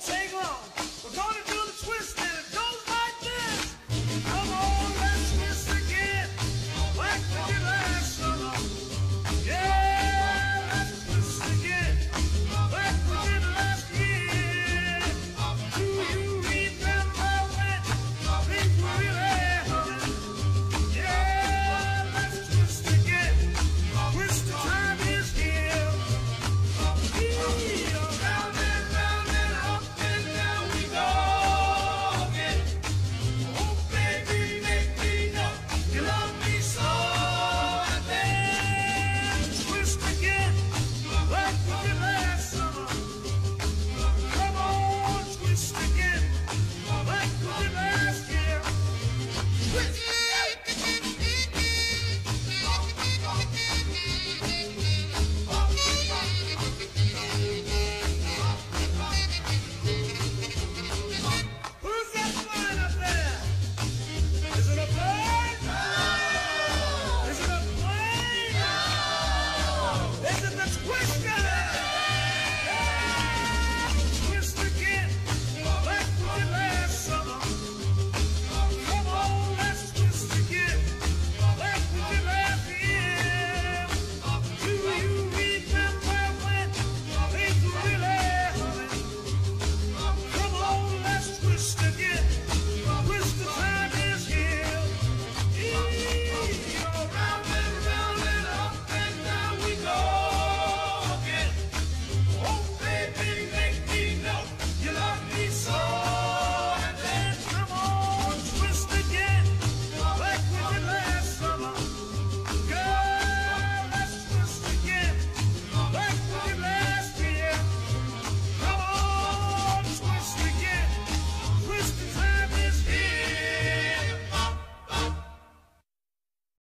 take